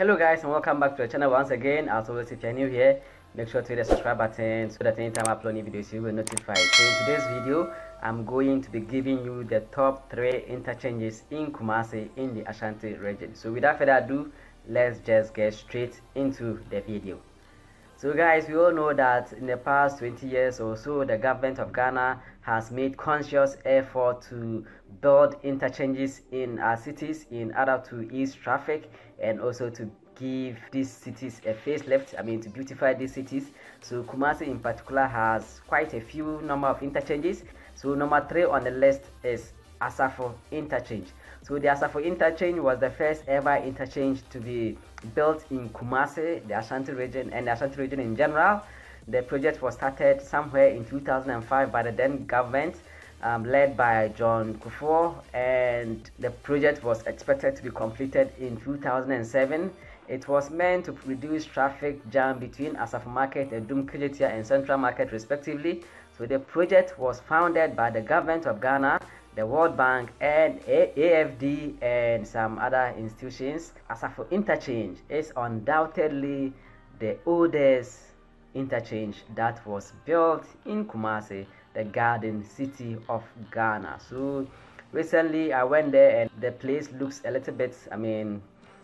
hello guys and welcome back to the channel once again. As always if you're new here make sure to hit the subscribe button so that anytime i upload new videos you will be notified. So in today's video i'm going to be giving you the top three interchanges in kumasi in the ashanti region. So without further ado let's just get straight into the video so guys we all know that in the past 20 years or so the government of ghana has made conscious effort to build interchanges in our cities in order to ease traffic and also to give these cities a facelift i mean to beautify these cities. So kumasi in particular has quite a few number of interchanges. So number three on the list is asafo interchange so the asafo interchange was the first ever interchange to be built in kumasi the ashanti region and the ashanti region in general the project was started somewhere in 2005 by the then government um, led by John Kufuor and the project was expected to be completed in 2007. It was meant to reduce traffic jam between Asafo Market, Adum Kejetia and Central Market respectively. So the project was founded by the government of Ghana, the World Bank and AFD and some other institutions. Asafo Interchange is undoubtedly the oldest interchange that was built in Kumasi, the garden city of Ghana. So recently I went there and the place looks a little bit, I mean,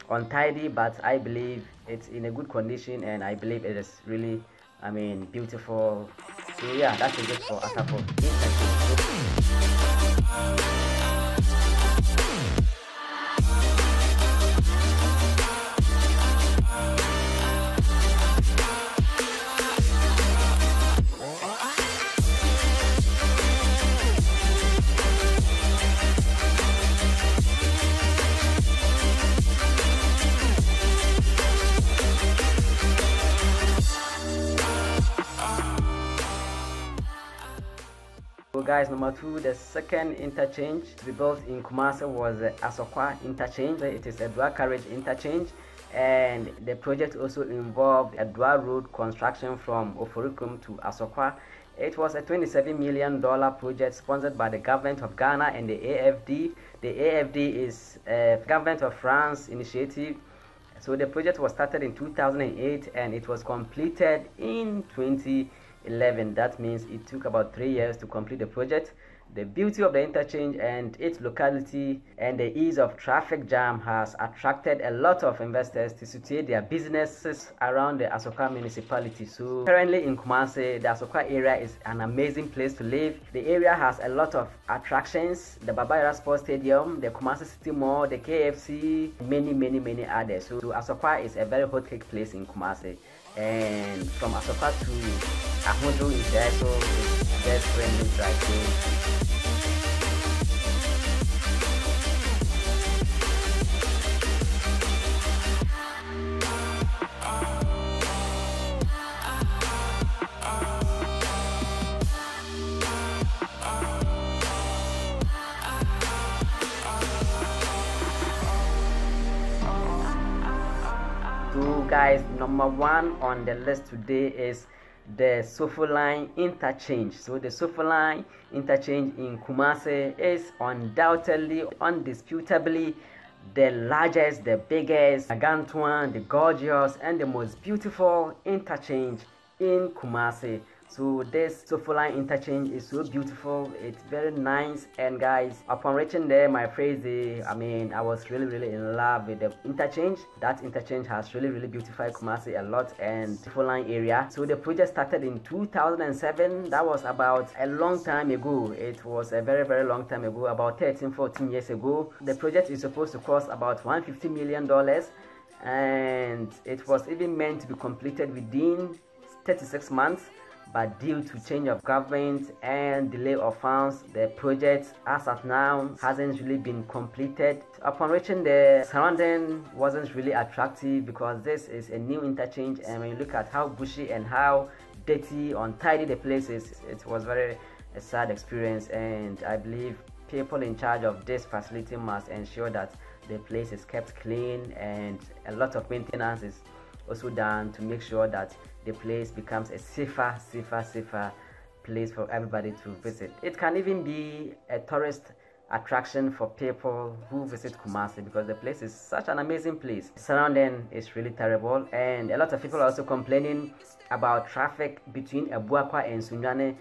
untidy, but I believe it's in a good condition and I believe it is really, I mean, beautiful. So yeah, that's it for Asafo Interchange. So guys, number two, the second interchange to be built in Kumasi was the Asokwa interchange. It is a dual carriage interchange and the project also involved a dual road construction from Oforikrom to Asokwa. It was a $27 million project sponsored by the government of Ghana and the AFD. The AFD is a government of France initiative. So the project was started in 2008 and it was completed in 20 11 that means it took about three years to complete the project the beauty of the interchange and its locality and the ease of traffic jam has attracted a lot of investors to situate their businesses around the Asokwa municipality. So currently in Kumasi, the Asokwa area is an amazing place to live. The area has a lot of attractions, the Baba Yara Sports Stadium, the Kumasi City Mall, the KFC, many, many, many others. So Asokwa is a very hot cake place in Kumasi. And from Asokwa to Ahmadu is there, so it's best friendly drive. So guys, number one on the list today is the Sofoline interchange. So the Sofoline interchange in Kumasi is undoubtedly, undisputably the largest, the biggest, gargantuan, the gorgeous, and the most beautiful interchange in Kumasi. So this Sofoline interchange is so beautiful. It's very nice. And guys, upon reaching there, my phrase, I mean, I was really, really in love with the interchange. That interchange has really, really beautified Kumasi a lot and Sofoline area. So the project started in 2007. That was about a long time ago. It was a very, very long time ago, about 13, 14 years ago. The project is supposed to cost about 150 million dollars and it was even meant to be completed within 36 months but due to change of government and delay of funds, the project as of now hasn't really been completed. Upon reaching the surrounding wasn't really attractive because this is a new interchange. And when you look at how bushy and how dirty, untidy the place is, it was very a sad experience. And I believe people in charge of this facility must ensure that the place is kept clean. And a lot of maintenance is also done to make sure that the place becomes a safer, safer, safer place for everybody to visit. It can even be a tourist attraction for people who visit Kumasi because the place is such an amazing place. surrounding is really terrible and a lot of people are also complaining about traffic between Abuakwa and Sunyani.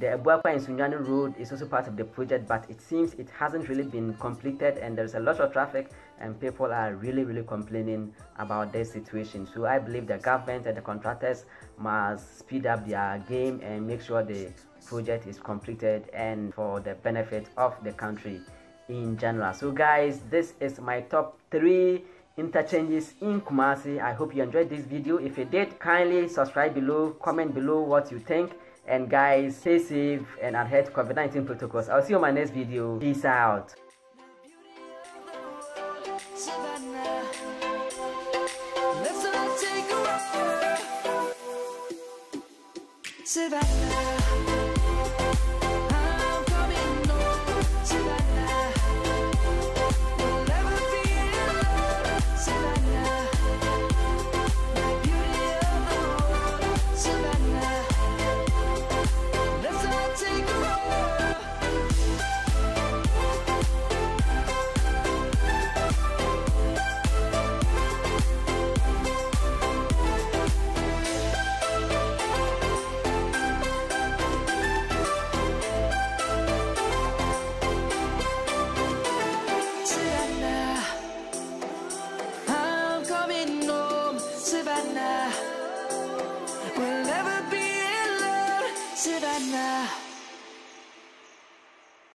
The Abuakwa and Sunyani road is also part of the project but it seems it hasn't really been completed and there's a lot of traffic and people are really really complaining about this situation. So I believe the government and the contractors must speed up their game and make sure the project is completed and for the benefit of the country in general. So guys this is my top three interchanges in Kumasi. I hope you enjoyed this video. If you did kindly subscribe below comment below what you think and guys stay safe and adhere to COVID-19 protocols. I'll see you on my next video. Peace out. Savannah.